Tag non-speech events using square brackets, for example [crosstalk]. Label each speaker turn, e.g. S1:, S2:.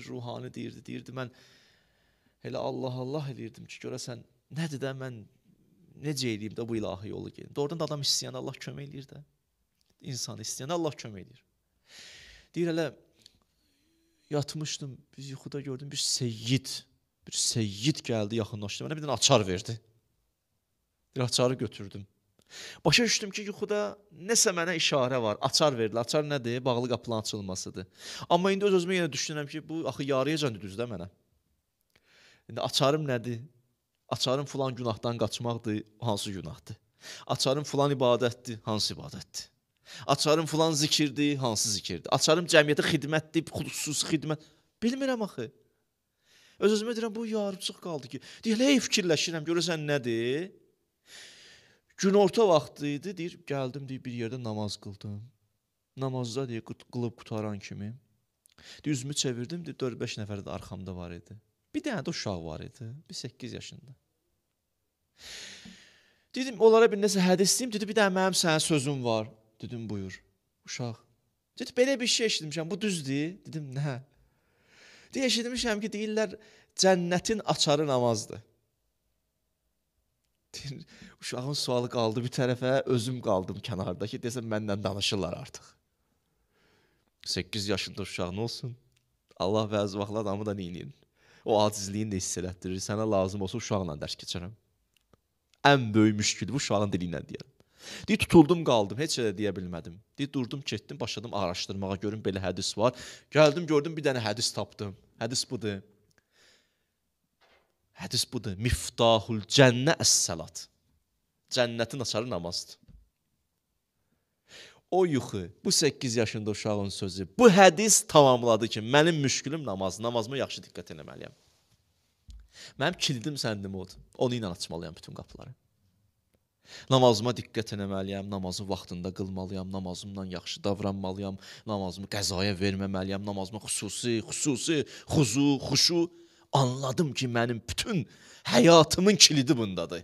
S1: bir ruhani deyirdi, deyirdi mən elə Allah Allah eləyirdim ki, görəsən nədir də mən necə eləyim də bu ilahi yolu gedim. Doğrudan da adam istəyən Allah kömək eləyir də. İnsan istəyən Allah kömək eləyir. Deyir elə yatmışdım, biz yuxuda gördüm bir seyyid, bir seyyid gəldi, yaxınlaşdı. Mənə bir dənə açar verdi. Bir açarı götürdüm. Başa düşdüm ki, yuxuda nəsə mənə işarə var. Açar verdilər. Açar nədir? Bağlı qapının açılmasıdır. Amma indi öz özümə yenə düşünürəm ki, bu axı yarıyacan düzdür mənə. İndi açarım nədir? Açarım filan günahdan qaçmaqdır, hansı günahdır? Açarım filan ibadətdir, hansı ibadətdir? Açarım filan zikirdir, hansı zikirdir? Açarım cəmiyyətə xidmətdir, xüsusi xidmət. Bilmirəm axı. Öz özümə deyirəm bu yarımçıq qaldı ki, deyir, hey fikirləşirəm, görəsən nədir? Günorta vaxtı idi, deyir, gəldim deyir bir yerdə namaz qıldım. Namazda deyir qılıb qutaran kimi deyir, üzümü çevirdim, deyir 4-5 nəfər də arxamda var idi. Bir dənə də uşaq var idi, bir 8 yaşında. Dedim, onlara bir nəsə hədis deyim, dedi, bir dənə mənim sənin sözüm var. Dedim, buyur. Uşaq. Dedi, belə bir şey eşitmişəm, bu düzdür? Dedim, nə? Deyə eşitmişəm ki, deyirlər, cənnətin açarı namazdır. [laughs] Uşağın sualı qaldı bir tərəfə, özüm qaldım kənarda ki, desəm məndən danışırlar artıq. 8 yaşında uşaq nə olsun? Allah bəzi vaxtlar adamı da neyin? O acizliyini də hiss elətdirir. Sənə lazım olsa uşaqla dərs keçərəm. Ən böyük müşkül bu uşağın dili ilə deyirəm. Deyir tutuldum qaldım, heç nə deyə bilmədim. Deyir durdum, getdim, başladım araşdırmağa, görüm belə hədis var. Gəldim, gördüm bir dənə hədis tapdım. Hədis budur. Hədis budur. Miftahul cənnə əs-salat. Cənnətin açarı namazdır. O yuxu, bu 8 yaşında uşağın sözü, bu hədis tamamladı ki, mənim müşkülüm namaz, namazıma yaxşı diqqət etməliyəm. Mənim kilidim səndim odur. Onu ilə açmalıyam bütün qapıları. Namazıma diqqət etməliyəm, namazı vaxtında qılmalıyam, namazımla yaxşı davranmalıyam, namazımı qəzaya verməməliyəm, namazıma xüsusi, xüsusi xuzu, xuşu anladım ki, mənim bütün həyatımın kilidi bundadır.